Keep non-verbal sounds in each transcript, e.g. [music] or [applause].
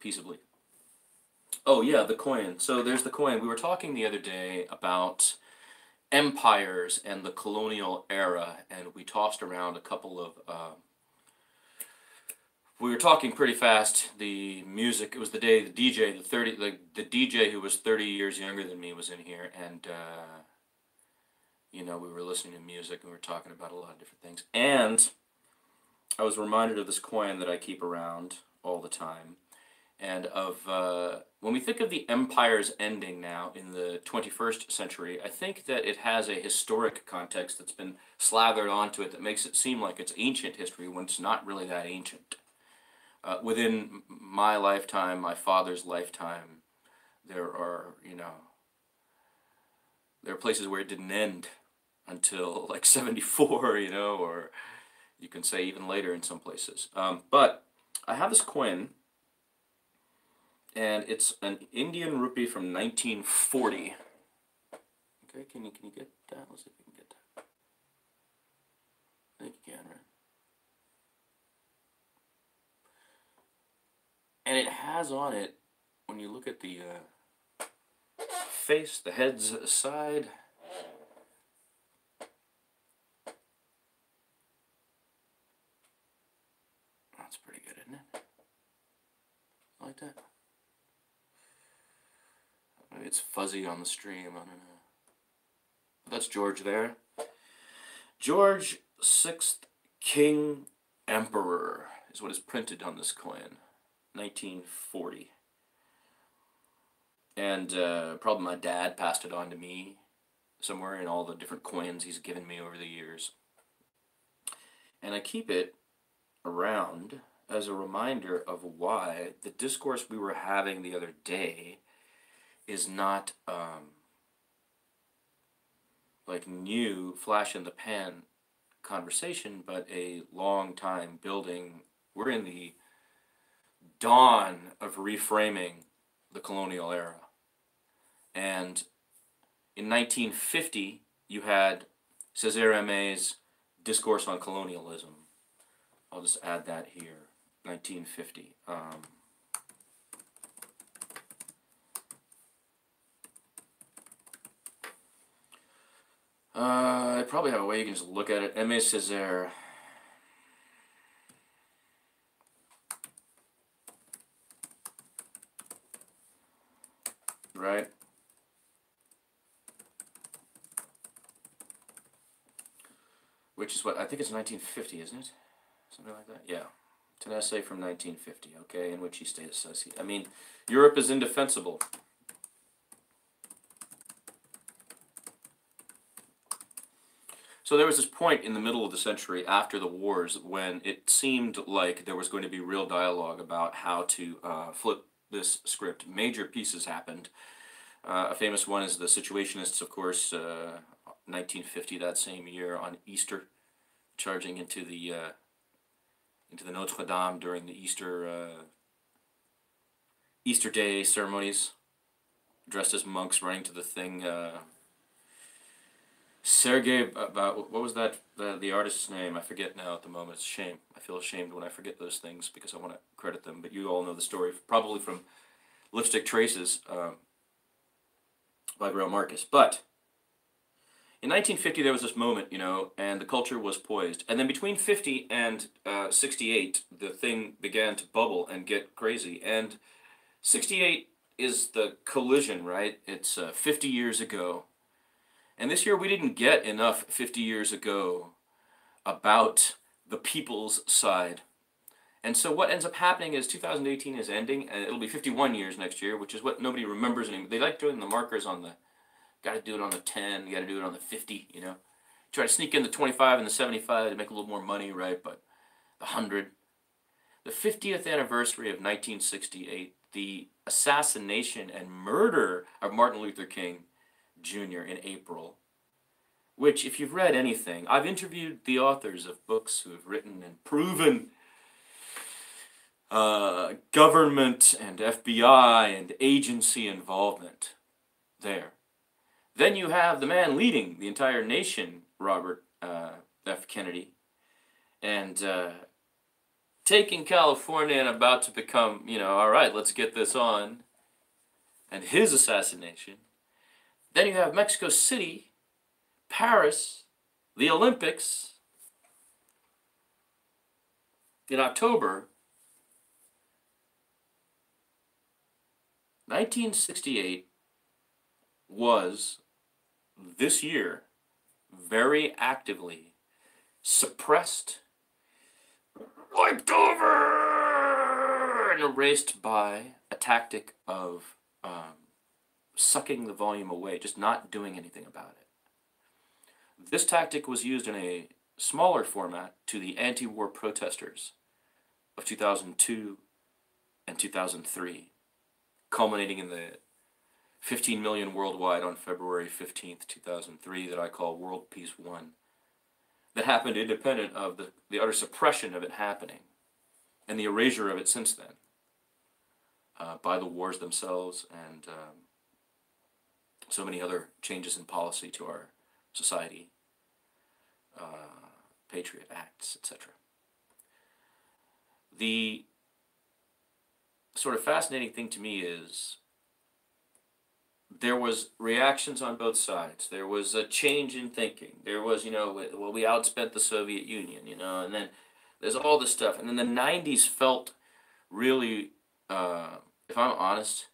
peaceably. Oh yeah, the coin. So there's the coin. We were talking the other day about empires and the colonial era, and we tossed around a couple of. Uh, we were talking pretty fast. The music. It was the day the DJ, the thirty, the the DJ who was thirty years younger than me was in here, and uh, you know we were listening to music and we were talking about a lot of different things. And I was reminded of this coin that I keep around all the time, and of uh, when we think of the empire's ending now in the 21st century, I think that it has a historic context that's been slathered onto it that makes it seem like it's ancient history when it's not really that ancient. Uh, within my lifetime, my father's lifetime, there are, you know, there are places where it didn't end until like [laughs] 74, you know, or you can say even later in some places. Um, but I have this coin, and it's an Indian rupee from 1940. Okay, can you, can you get that? Let's see if we can get that. I think you can, right? and it has on it when you look at the uh, face the head's side that's pretty good isn't it like that maybe it's fuzzy on the stream I don't know that's George there George sixth King Emperor is what is printed on this coin 1940. And uh, probably my dad passed it on to me somewhere in all the different coins he's given me over the years. And I keep it around as a reminder of why the discourse we were having the other day is not um, like new flash in the pan conversation, but a long time building. We're in the dawn of reframing the colonial era. And in 1950, you had Cesare Aimé's Discourse on Colonialism. I'll just add that here. 1950. Um, uh, I probably have a way you can just look at it. Aimé Césaire. right? Which is what, I think it's 1950, isn't it? Something like that? Yeah. It's an essay from 1950, okay, in which he states, I mean, Europe is indefensible. So there was this point in the middle of the century after the wars when it seemed like there was going to be real dialogue about how to uh, flip this script. Major pieces happened. Uh, a famous one is the Situationists, of course, uh, 1950, that same year on Easter, charging into the uh, into the Notre Dame during the Easter uh, Easter Day ceremonies, dressed as monks, running to the thing. Uh, Sergei, about what was that? The, the artist's name? I forget now at the moment. It's shame. I feel ashamed when I forget those things because I want to credit them. But you all know the story, probably from Lipstick Traces um, by Greil Marcus. But in 1950, there was this moment, you know, and the culture was poised. And then between 50 and uh, 68, the thing began to bubble and get crazy. And 68 is the collision, right? It's uh, 50 years ago. And this year we didn't get enough 50 years ago about the people's side. And so what ends up happening is 2018 is ending, and it'll be 51 years next year, which is what nobody remembers anymore. They like doing the markers on the, got to do it on the 10, you got to do it on the 50, you know. Try to sneak in the 25 and the 75 to make a little more money, right? But the 100. The 50th anniversary of 1968, the assassination and murder of Martin Luther King Jr. in April, which, if you've read anything, I've interviewed the authors of books who have written and proven uh, government and FBI and agency involvement there. Then you have the man leading the entire nation, Robert uh, F. Kennedy, and uh, taking California and about to become, you know, all right, let's get this on, and his assassination. Then you have Mexico City, Paris, the Olympics in October. 1968 was this year very actively suppressed, wiped over, and erased by a tactic of um, sucking the volume away, just not doing anything about it. This tactic was used in a smaller format to the anti war protesters of 2002 and 2003, culminating in the 15 million worldwide on February 15th, 2003, that I call World Peace One, that happened independent of the, the utter suppression of it happening and the erasure of it since then uh, by the wars themselves and um, so many other changes in policy to our society, uh, Patriot Acts, etc. The sort of fascinating thing to me is there was reactions on both sides. There was a change in thinking. There was, you know, well, we outspent the Soviet Union, you know, and then there's all this stuff. And then the 90s felt really, uh, if I'm honest,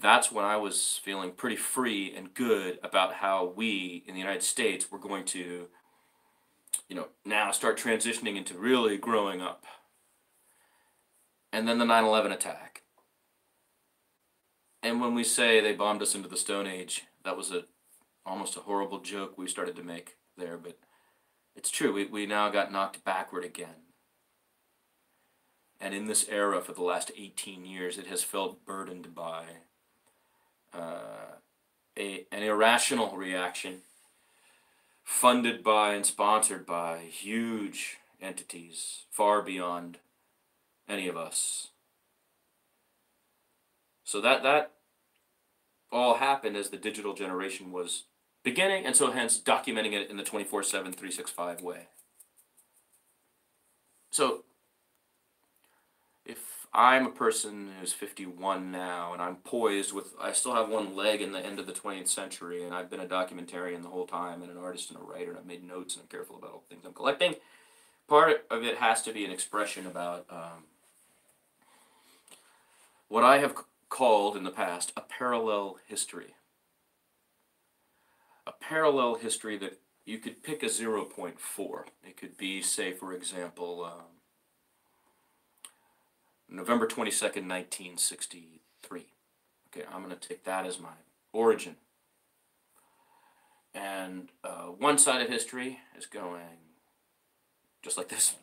that's when I was feeling pretty free and good about how we in the United States were going to, you know, now start transitioning into really growing up. And then the 9 11 attack and when we say they bombed us into the Stone Age, that was a almost a horrible joke we started to make there, but it's true. We, we now got knocked backward again. And in this era, for the last 18 years, it has felt burdened by uh, a, an irrational reaction funded by and sponsored by huge entities far beyond any of us. So that that all happened as the digital generation was beginning, and so hence documenting it in the 24 7, 365 way. So, I'm a person who's 51 now and I'm poised with, I still have one leg in the end of the 20th century, and I've been a documentarian the whole time, and an artist and a writer, and I've made notes and I'm careful about all the things I'm collecting. Part of it has to be an expression about um, what I have called in the past a parallel history. A parallel history that you could pick a 0.4. It could be, say, for example, um, November 22nd, 1963. Okay, I'm going to take that as my origin. And uh, one side of history is going just like this.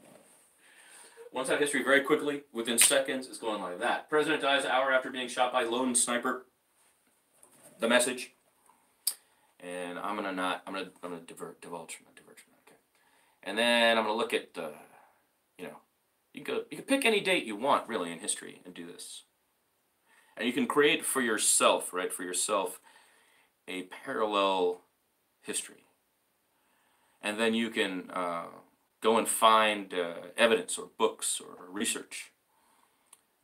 One side of history very quickly, within seconds, is going like that. President dies an hour after being shot by lone sniper. The message. And I'm gonna not. I'm gonna. I'm gonna divert, divulge from that. Okay. And then I'm gonna look at. You know, you can go. You can pick any date you want, really, in history, and do this. And you can create for yourself, right? For yourself, a parallel history. And then you can. Uh, go and find uh, evidence or books or research.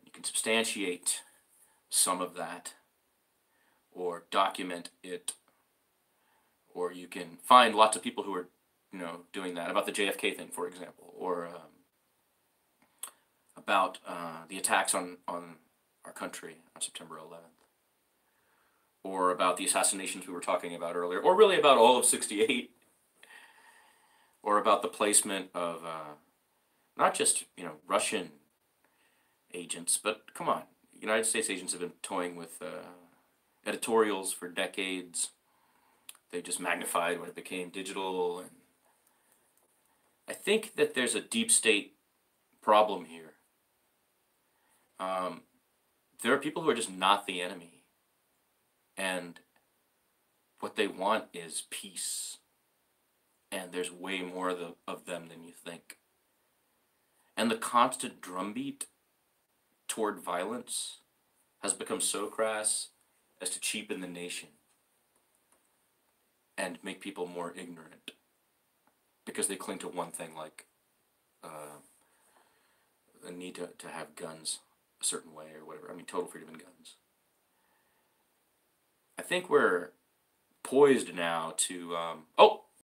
You can substantiate some of that or document it or you can find lots of people who are you know doing that about the JFK thing for example or um, about uh, the attacks on, on our country on September 11th or about the assassinations we were talking about earlier or really about all of 68 or about the placement of uh, not just you know Russian agents, but come on, United States agents have been toying with uh, editorials for decades. They just magnified when it became digital, and I think that there's a deep state problem here. Um, there are people who are just not the enemy, and what they want is peace. And there's way more of, the, of them than you think. And the constant drumbeat toward violence has become so crass as to cheapen the nation and make people more ignorant because they cling to one thing like uh, a need to, to have guns a certain way or whatever. I mean, total freedom in guns. I think we're poised now to. Um, oh,